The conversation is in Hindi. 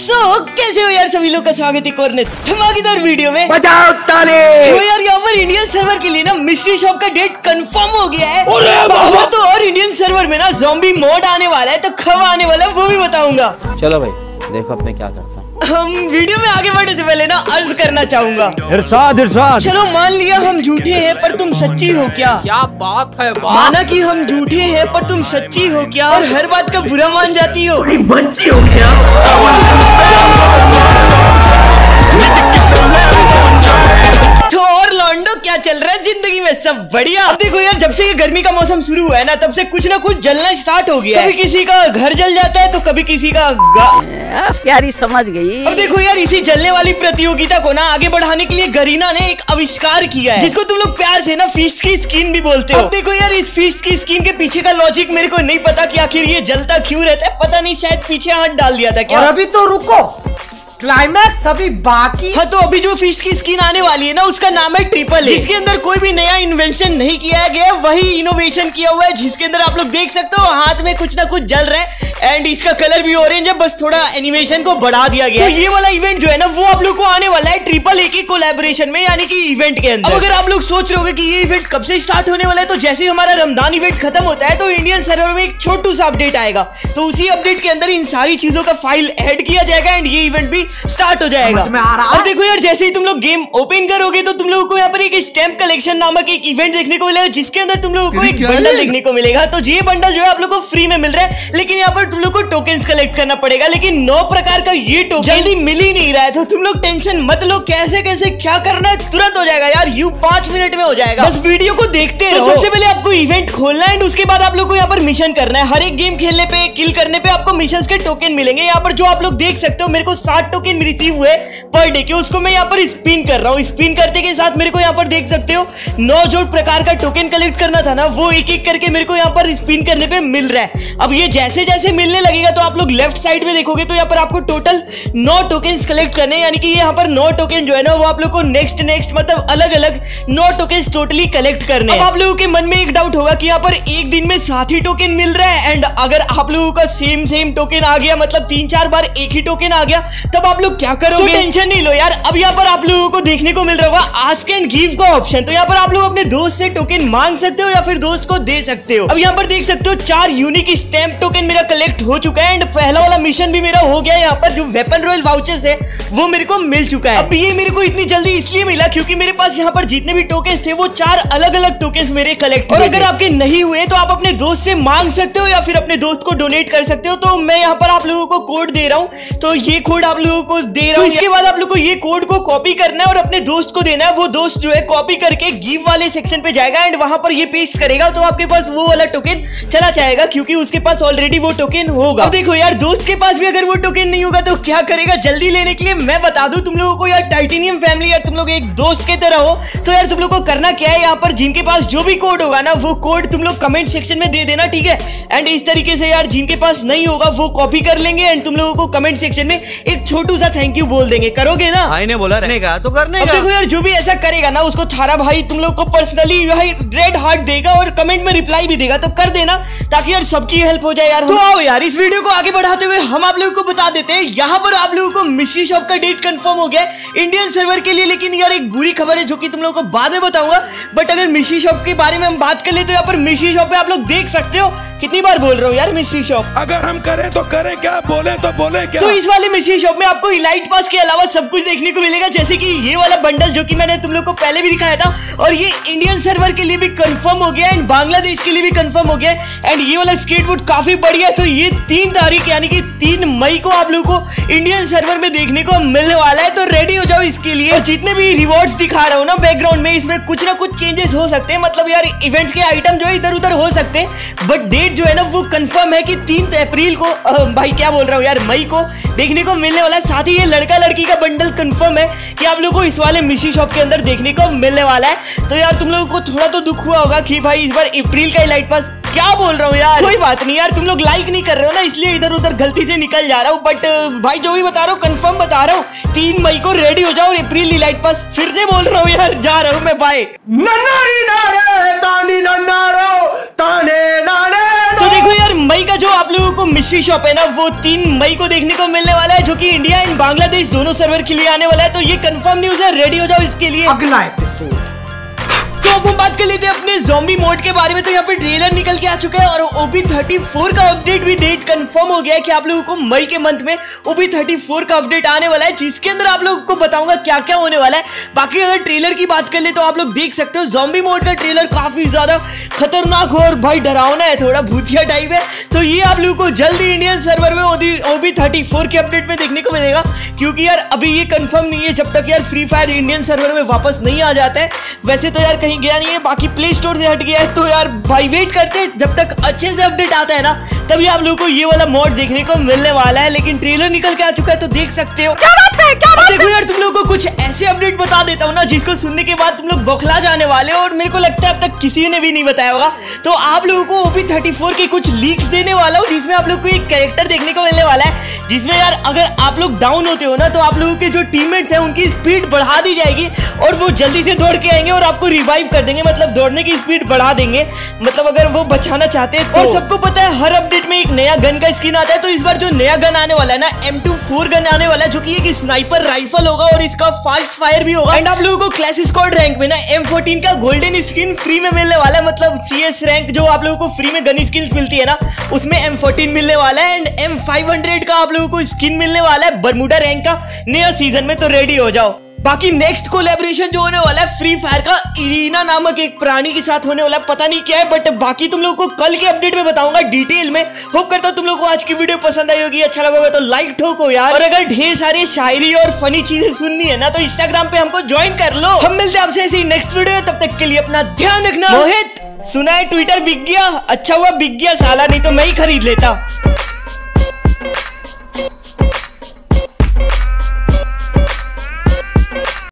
सो so, कैसे हो यार सभी लोग का स्वागत है और धमाकेदार वीडियो में। बजाओ ताले। तो यार यहाँ पर इंडियन सर्वर के लिए ना मिस्ट्री शॉप का डेट कंफर्म हो गया है। और तो और इंडियन सर्वर में ना जॉम्बी मोड आने वाला है तो कब आने वाला है वो भी बताऊँगा। चलो भाई देखो अब मैं क्या करता हूँ। हम वीडियो में आगे बढ़ने से पहले ना अर्ज़ करना चाहूँगा। इरशाद इरशाद। चलो मान लिया हम झूठे हैं पर तुम सच्ची हो क्या? क्या बात है बात? माना कि हम झूठे हैं पर तुम सच्ची हो क्या? और हर बात का बुरा मान जाती हो। बच्ची हो क्या? चल रहा है ज़िंदगी में सब बढ़िया। अब देखो यार जब से ये गर्मी का मौसम शुरू हुआ है ना तब से कुछ ना कुछ जलना स्टार्ट हो गया कभी किसी का घर जल जाता है तो कभी किसी का प्यारी समझ गई। अब देखो यार इसी जलने वाली प्रतियोगिता को ना आगे बढ़ाने के लिए गरीना ने एक आविष्कार किया है। जिसको तुम लोग प्यार से ना फिस्ट की स्किन भी बोलते हो। अब देखो यार इस फिस्ट की स्किन के पीछे का लॉजिक मेरे को नहीं पता कि आखिर ये जलता क्यों रहता है। पता नहीं शायद पीछे हाथ डाल दिया था और क्या अभी तो रुको। क्लाइमैक्स अभी बाकी हाँ तो अभी जो फ़िश की स्किन आने वाली है ना उसका नाम है ट्रिपल ए जिसके अंदर कोई भी नया इन्वेंशन नहीं किया गया है, वही इनोवेशन किया हुआ है जिसके अंदर आप लोग देख सकते हो हाथ में कुछ ना कुछ जल रहा है एंड इसका कलर भी ऑरेंज है बस थोड़ा एनिमेशन को बढ़ा दिया गया तो ये वाला इवेंट जो है ना वो आप लोग को आने वाला है ट्रिपल ए की कोलेबोरेशन में यानी कि इवेंट के अंदर। अगर आप लोग सोच रहे हो कि ये इवेंट कब से स्टार्ट होने वाला है तो जैसे ही हमारा रमज़ान इवेंट खत्म होता है तो इंडियन सर्वर में एक छोटू सा अपडेट आएगा। तो उसी अपडेट के अंदर इन सारी चीज़ों का फ़ाइल एड किया जाएगा एंड ये इवेंट भी स्टार्ट हो जाएगा समझ आ रहा है? अब देखो यार जैसे ही तुम लोग गेम ओपन करोगे तो तुम लोगों को यहाँ पर एक स्टैम्प कलेक्शन नामक एक इवेंट देखने को मिलेगा जिसके अंदर तुम लोगों को एक बंडल देखने को मिलेगा। तो ये बंडल जो है आप लोग को फ्री में मिल रहा है लेकिन यहाँ पर तुम लोग को टोकन कलेक्ट करना पड़ेगा लेकिन नौ प्रकार का ये टोकन जल्दी मिल ही नहीं रहा है तो तुम लोग टेंशन मत लो कैसे कैसे क्या करना है तुरंत हो जाएगा यार यू पाँच मिनट में हो जाएगा। बस वीडियो को देखते रहो। सबसे पहले आपको इवेंट खोलना है उसके बाद आप लोग को यहाँ पर मिशन करना है। हर एक गेम खेलने पे किल करने पे आपको मिशन के टोकन मिलेंगे। यहाँ पर जो आप लोग देख सकते हो मेरे को सात टोकन रिसीव हुए पर डे के उसको मैं यहाँ पर स्पिन कर रहा हूँ। स्पिन करते के साथ मेरे को यहाँ पर देख सकते हो, नौ जो प्रकार का टोकन कलेक्ट करना था ना, वो एक एक करके मेरे को यहाँ पर स्पिन करने पे मिल रहा है। अब ये जैसे जैसे मिलने लगेगा तो आप लोग लेफ़्ट साइड में देखोगे तो यहाँ पर आपको टोटल नौ टोकन कलेक्ट करने यानी कि यहाँ पर नौ टोकन जो है ना, वो आप लोग को नेक्स्ट नेक्स्ट मतलब अलग अलग नौ टोकन टोटली कलेक्ट करने अब आप लोगों के मन में एक डाउट होगा कि यहाँ पर एक दिन में सात ही टोकन मिल रहा है। एंड अगर आप लोगों का सेम सेम टोकन आ गया मतलब तीन चार बार एक ही टोकन आ गया, तब आप लोग क्या करोगे? टेंशन नहीं लो यार। अब यहाँ पर आप लोगों को देखने को मिल रहा होगा आस्क एंड गिव का ऑप्शन तो यहाँ पर आप लोग अपने दोस्त से टोकन मांग सकते हो या फिर दोस्त को दे सकते हो। अब यहाँ पर देख सकते हो चार यूनिक स्टैम्प टोकन मेरा कलेक्ट हो चुका है एंड पहला वाला मिशन भी मेरा हो गया यहाँ पर जो वेपन रॉयल वाउचर्स है वो मेरे को मिल चुका है। अब ये मेरे को इतनी जल्दी इसलिए मिला क्योंकि मेरे पास यहाँ पर जितने भी टोकन थे वो चार अलग अलग टोकन मेरे कलेक्ट और अगर आपके नहीं हुए तो आप अपने दोस्त से मांग सकते हो या फिर अपने दोस्त को डोनेट कर सकते हो। तो मैं यहाँ पर आप लोगों को कोड दे रहा हूँ। तो ये कोड आप लोगों को दे रहा हूँ। इसके बाद आप लोग को ये कोड को कॉपी करना है और अपने दोस्त को देना है, वो दोस्त जो है कॉपी करके गिव वाले सेक्शन पे जाएगा एंड वहाँ पर ये पेस्ट करेगा तो आपके पास वो वाला टोकन चला जाएगा क्योंकि उसके पास ऑलरेडी वो टोकन होगा। अब देखो यार, दोस्त के पास भी अगर वो टोकन नहीं होगा तो क्या करेगा? जल्दी लेने के लिए मैं बता दूँ, तुम लोगों को यार टाइटेनियम फैमिली यार, तुम लोग एक दोस्त के तरह हो तो यार तुम लोग को करना क्या है यहाँ पर? जिनके पास जो भी कोड होगा ना, वो कोड तुम लोग कमेंट सेक्शन में दे देना, ठीक है? एंड इस तरीके से यार जिनके पास नहीं होगा, वो कॉपी कर लेंगे एंड तुम लोगों को कमेंट सेक्शन में एक छोटू सा थैंक यू बोल देंगे। करोगे ना? ने बोला रहने का तो करने का। देखो यार जो भी ऐसा करेगा ना उसको थारा भाई तुम लोग को पर्सनली भाई रेड हार्ट देगा और कमेंट में रिप्लाई भी देगा तो कर देना ताकि यार सबकी हेल्प हो जाए यार। तो आओ यार इस वीडियो को आगे बढ़ाते हुए हम आप लोगों को बता देते हैं यहाँ पर आप लोगों को मिश्री शॉप का डेट कंफर्म हो गया इंडियन सर्वर के लिए लेकिन यार एक बुरी खबर है जो कि तुम लोगों को बाद में बताऊँगा बट अगर मिश्री शॉप के बारे में हम बात कर ले तो यहाँ पर मिश्री शॉप पे आप लोग देख सकते हो कितनी बार बोल रहा हूँ यार मिश्री शॉप अगर हम करें तो करें क्या बोले तो बोले क्या? तो इस वाले मिश्री शॉप में आपको इलाइट पास के अलावा सब कुछ देखने को मिलेगा जैसे कि ये वाला बंडल जो कि मैंने तुम लोग को पहले भी दिखाया था। और ये इंडियन सर्वर के लिए भी कंफर्म हो गया एंड बांग्लादेश के लिए भी कंफर्म हो गया एंड ये वाला स्केट बोर्ड काफ़ी बढ़िया है तो ये तीन तारीख, यानी कि तीन मई को आप लोग को इंडियन सर्वर में देखने को मिलने वाला है। तो रेडी हो जाओ इसके लिए। और जितने भी रिवॉर्ड्स दिखा रहा हूँ ना बैकग्राउंड में इसमें कुछ ना कुछ चेंजेस हो सकते हैं। मतलब यार इवेंट के आइटम जो है इधर उधर हो सकते हैं। बट डेट जो है ना, वो कंफर्म है कि तीन अप्रैल को भाई क्या बोल रहा हूँ यार, मई को देखने को मिलने वाला साथ ही ये लड़का लड़की का बंडल कंफर्म है कि आप लोगों को इस वाले मिशी शॉप के अंदर देखने को मिलने वाला है। तो यार तुम लोगों को थोड़ा तो दुख हुआ होगा कि भाई इस बार अप्रैल का ही लाइट पास क्या बोल रहा हूँ यार? कोई बात नहीं यार तुम लोग लाइक नहीं कर रहे हो ना इसलिए इधर उधर गलती से निकल जा रहा हूँ। बट भाई जो भी बता रहा हूँ कंफर्म बता रहा हूँ तीन मई को रेडी हो जाओ अप्रैल लाइट पास फिर से बोल रहा हूँ यार जा रहा हूँ मैं बाय मई का जो आप लोगों को मिश्री शॉप है ना, वो तीन मई को देखने को मिलने वाला है, जो कि इंडिया एंड बांग्लादेश दोनों सर्वर के लिए आने वाला है। तो ये कंफर्म न्यूज़ है रेडी हो जाओ इसके लिए। अगला एपिसोड तो अब हम बात कर लेते हैं अपने जॉम्बी मोड के बारे में। तो यहाँ पे ट्रेलर निकल के आ चुका है और ओबी थर्टी फोर का अपडेट भी डेट कंफर्म हो गया है कि आप लोगों को मई के मंथ में ओबी थर्टी फोर का अपडेट आने वाला है, जिसके अंदर आप लोगों को बताऊँगा क्या क्या होने वाला है। बाकी अगर ट्रेलर की बात कर ले तो आप लोग देख सकते हो जॉम्बी मोड का ट्रेलर काफ़ी ज़्यादा खतरनाक हो और भाई डरावना है, थोड़ा भूतिया टाइप है। तो ये आप लोगों को जल्दी इंडियन सर्वर में ओबी थर्टी के अपडेट में देखने को मिलेगा। क्योंकि यार, अभी ये कंफर्म नहीं है जब तक यार फ्री फायर इंडियन सर्वर में वापस नहीं आ जाता है। वैसे तो यार कहीं गया नहीं है बाकी प्ले स्टोर से हट गया है। तो यार भाई वेट करते हैं। जब तक अच्छे से अपडेट आता है ना तभी आप लोगों को ये वाला मॉड देखने को मिलने वाला है। लेकिन ट्रेलर निकल के आ चुका है तो देख सकते हो। क्या बात है? क्या बात देखो यार तुम लोगों को कुछ ऐसे अपडेट बता देता हूँ ना जिसको सुनने के बाद तुम लोग बौखला जाने वाले हो। और मेरे को लगता है अब तक किसी ने भी नहीं बताया होगा। तो आप लोगों को ओपी थर्टी फोर के कुछ लीक्स देने वाला हूँ जिसमें आप लोग को एक कैरेक्टर देखने को मिलने वाला है। जिसमें यार अगर आप लोग डाउन होते हो ना तो आप लोगों के जो टीममेट्स हैं उनकी स्पीड बढ़ा दी जाएगी। और वो जल्दी से दौड़ के आएँगे और आपको रिवाइव कर देंगे मतलब दौड़ने की स्पीड बढ़ा देंगे। मतलब अगर वो बचाना चाहते हैं तो। और सबको पता है हर अपडेट में एक नया गन का स्किन आता है तो इस बार जो नया गन आने वाला है ना एम टू फोर गन आने वाला है जो कि एक स्नाइपर राइफल होगा और इसका फास्ट फायर भी होगा। एंड आप लोगों को क्लास स्क्वाड रैंक में ना एम फोर्टीन का गोल्डन स्किन फ्री में मिलने वाला है मतलब सी एस रैंक जो आप लोगों को फ्री में गन स्किन मिलती है ना उसमें एम फोर्टीन मिलने वाला है एंड एम फाइव हंड्रेड का आप लोगों को स्किन मिलने वाला है बरमुडा रैंक का। नया सीज़न में तो रेडी हो जाओ। बाकी नेक्स्ट कोलेबोरेशन जो होने वाला है फ्री फायर का इरीना नामक एक प्राणी के साथ होने वाला है पता नहीं क्या है बट बाकी तुम लोग को कल के अपडेट में बताऊँगा डिटेल में। होप करता हूँ तुम लोग को आज की वीडियो पसंद आई होगी अच्छा लगा होगा तो लाइक ठोको यार। और अगर ढेर सारी शायरी और फनी चीज़ें सुननी है ना तो इंस्टाग्राम पे हमको ज्वाइन कर लो। हम मिलते हैं आपसे ऐसे नेक्स्ट वीडियो में तब तक के लिए अपना ध्यान रखना। मोहित! सुना है ट्विटर बिक गया अच्छा हुआ बिक गया साला नहीं तो मैं ही खरीद लेता।